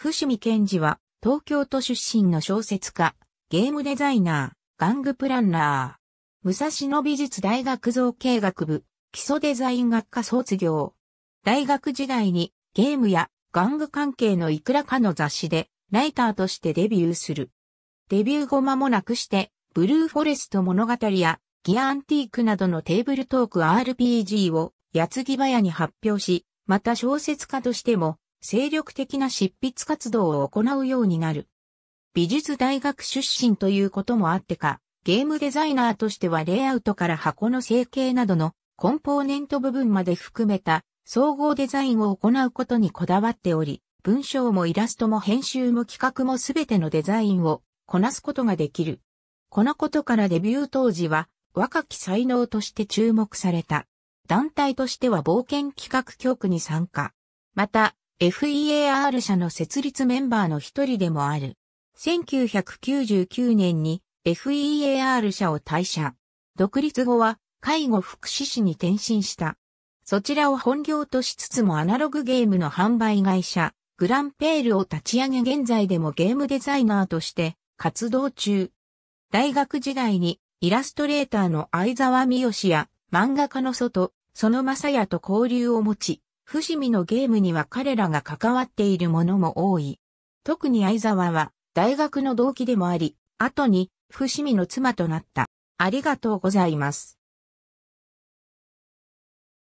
伏見健二は東京都出身の小説家、ゲームデザイナー、玩具プランナー。武蔵野美術大学造形学部、基礎デザイン学科卒業。大学時代にゲームや玩具関係のいくらかの雑誌でライターとしてデビューする。デビュー後間もなくして、ブルーフォレスト物語やギアアンティークなどのテーブルトーク RPG を矢継ぎ早に発表し、また小説家としても精力的な執筆活動を行うようになる。美術大学出身ということもあってか、ゲームデザイナーとしてはレイアウトから箱の成形などのコンポーネント部分まで含めた総合デザインを行うことにこだわっており、文章もイラストも編集も企画もすべてのデザインをこなすことができる。このことからデビュー当時は若き才能として注目された。団体としては冒険企画局に参加。また、FEAR 社の設立メンバーの一人でもある。1999年に FEAR 社を退社。独立後は介護福祉士に転身した。そちらを本業としつつもアナログゲームの販売会社、グランペールを立ち上げ現在でもゲームデザイナーとして活動中。大学時代にイラストレーターの相沢美義や漫画家の外、その正也と交流を持ち、伏見のゲームには彼らが関わっているものも多い。特に相沢は大学の同期でもあり、後に伏見の妻となった。ありがとうございます。